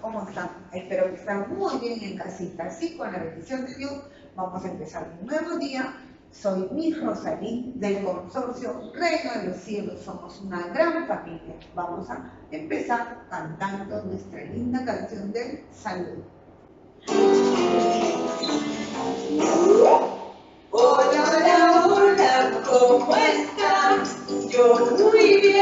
¿cómo están? Espero que estén muy bien en casita. Así, con la bendición de Dios, vamos a empezar un nuevo día. Soy Miss Rosalí del consorcio Reino de los Cielos. Somos una gran familia. Vamos a empezar cantando nuestra linda canción de salud. Hola, hola, hola, ¿cómo estás? Yo muy bien,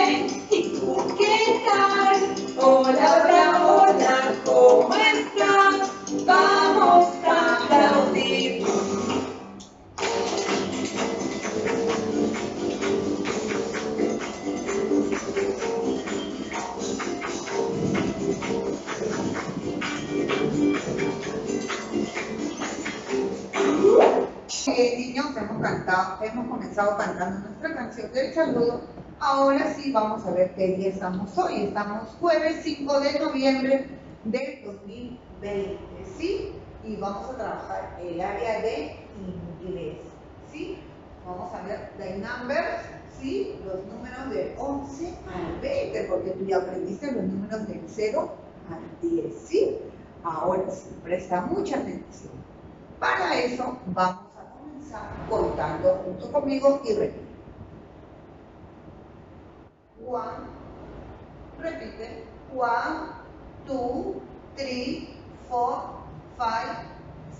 niños hemos cantado, hemos comenzado cantando nuestra canción del saludo. Ahora sí vamos a ver qué día estamos hoy. Estamos jueves 5 de noviembre del 2020, ¿sí? Y vamos a trabajar el área de inglés, ¿sí? Vamos a ver the numbers, ¿sí? Los números del 11 al 20, porque tú ya aprendiste los números del 0 al 10, ¿sí? Ahora sí, presta mucha atención. Para eso vamos comenzar contando junto conmigo y repite. One, repite. One, two, three, four, five,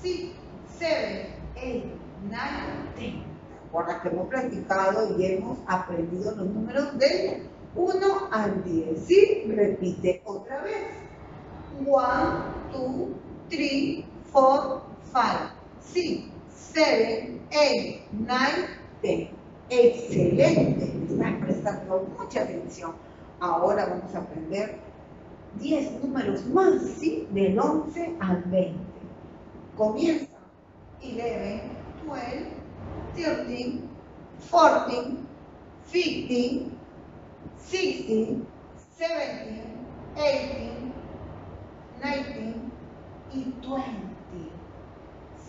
six, seven, eight, nine, ten. Recuerda que hemos practicado y hemos aprendido los números del 1 al 10. ¿Sí? Repite otra vez. One, two, three, four, five, six, seven, eight, nine, ten. Excelente, me estás prestando mucha atención. Ahora vamos a aprender 10 números más, ¿sí? Del 11 al 20. Comienza 11, 12, 13, 14, 15, 16, 17, 18, 19 y 20.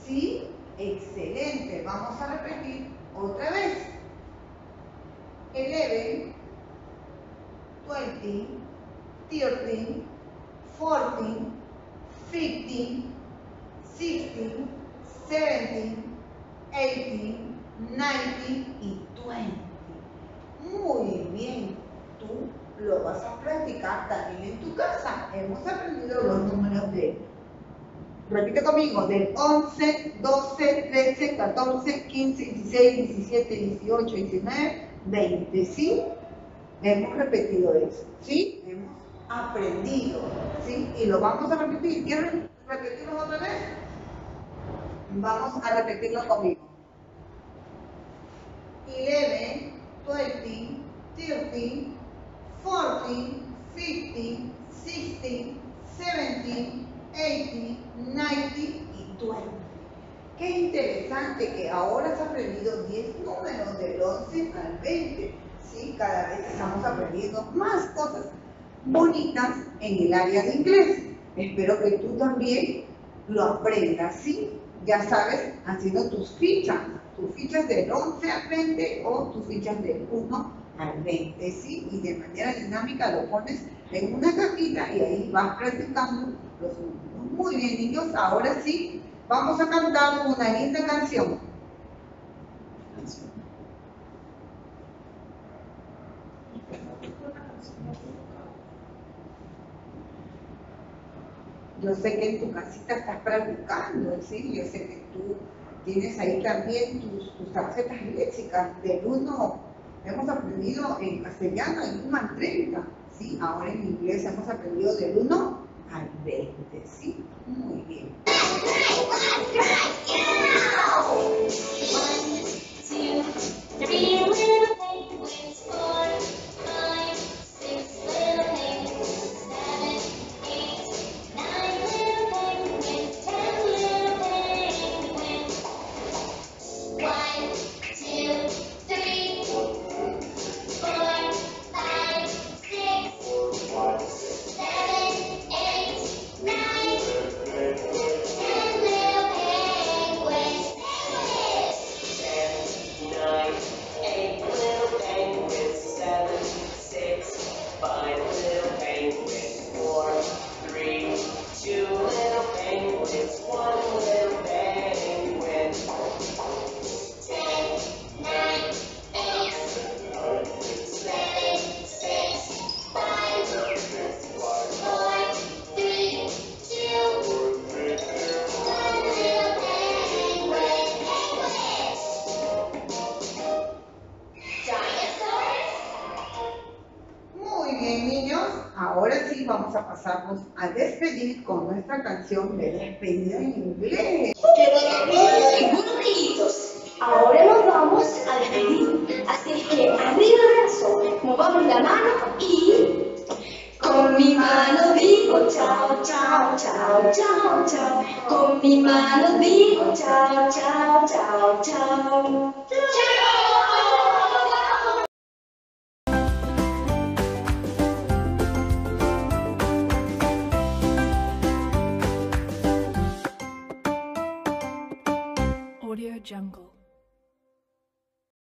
¿Sí? Excelente. Vamos a repetir otra vez. 11, 20, 13, 14, 15, 16, 17, 18, 19 y 20. Muy bien. Tú lo vas a practicar también en tu casa. Hemos aprendido los números de Repite conmigo, del 11, 12, 13, 14, 15, 16, 17, 18, 19, 20, ¿sí? Hemos repetido eso, ¿sí? Hemos aprendido, ¿sí? Y lo vamos a repetir. ¿Quieren repetirlo otra vez? Vamos a repetirlo conmigo. 11, 20, 13, 14, 15, 16, 17, 80, 90 y 20. Qué interesante que ahora has aprendido 10 números del 11 al 20. ¿sí? Cada vez estamos aprendiendo más cosas bonitas en el área de inglés. Espero que tú también lo aprendas, ¿sí? Ya sabes, haciendo tus fichas, tus fichas del 11 al 20 o tus fichas del 1 al 20, ¿sí? Y de manera dinámica lo pones en una cajita y ahí vas practicando los números. Muy bien, niños, ahora sí, vamos a cantar una linda canción. Yo sé que en tu casita estás practicando, ¿sí? Yo sé que tú tienes ahí también tus, tus tarjetas léxicas del 1, hemos aprendido en castellano el 1 al 30, ¿sí? Ahora en inglés hemos aprendido del 1 al 20, ¿sí? Muy bien. Pak a pasarnos a despedir con nuestra canción de despedida en inglés. ¡Qué maravilla! Bueno, amiguitos, ahora nos vamos a despedir. Así que arriba brazo, movamos la mano y... Con mi mano digo chao, chao, chao, chao, chao. Con mi mano digo chao, chao, chao. ¡Chao! Audio Jungle.